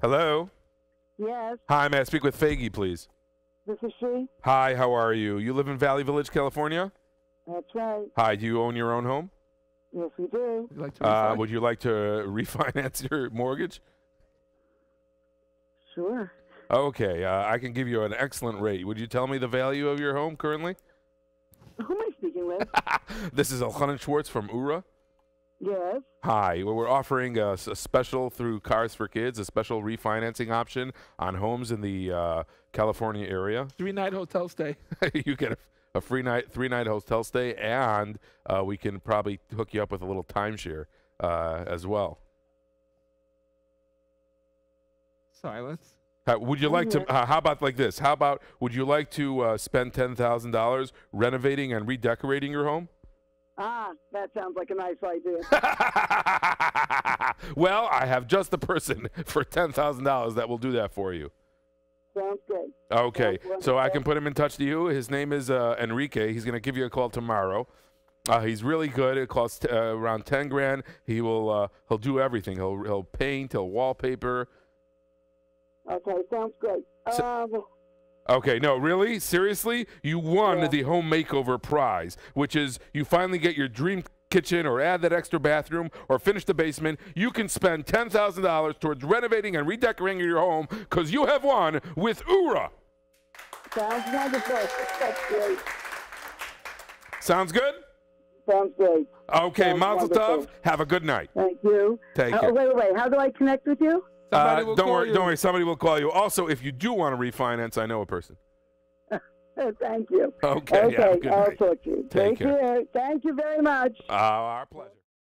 Hello. Yes, Hi, may I speak with Faggy, please? this is she. Hi, how are you? You live in Valley Village, California? That's right. Hi, do you own your own home? Yes, we do. Would you like to Uh, would you like to refinance your mortgage? Sure. Okay, uh, I can give you an excellent rate. Would you tell me the value of your home currently? Who am I speaking with? this is Elchanan Schwartz from Oorah. Yes. Hi, well, we're offering a special through Cars for Kids, a special refinancing option on homes in the uh, California area. Three night hotel stay. you get a, a free night, three night hotel stay, and uh, we can probably hook you up with a little timeshare uh, as well. Silence. Would you like to? Mhm. Uh, how about like this? How about would you like to uh, spend ten thousand dollars renovating and redecorating your home? Ah, that sounds like a nice idea. well, I have just the person for ten thousand dollars that will do that for you. sounds good. Okay, Sounds so I can put him in touch to you. His name is uh, Enrique. He's going to give you a call tomorrow. Uh, he's really good. It costs uh, around ten grand. He will. Uh, he'll do everything. He'll he'll paint. He'll wallpaper. Okay, sounds great. So- um, Okay, no, really, seriously, you won Yeah. the home makeover prize, which is you finally get your dream kitchen or add that extra bathroom or finish the basement. You can spend ten thousand dollars towards renovating and redecorating your home because you have won with Oorah. sounds wonderful. That's great. Sounds good? Sounds great. Okay, Sounds Mazel Tov. Have a good night. Thank you. Take Uh, wait, wait. How do I connect with you? Somebody Uh, will don't call worry, you. don't worry. Somebody will call you. Also, if you do want to refinance, I know a person. Thank you. Okay, have a Okay, good I'll talk to you. Take Thank care. you. Thank you very much. Uh, our pleasure.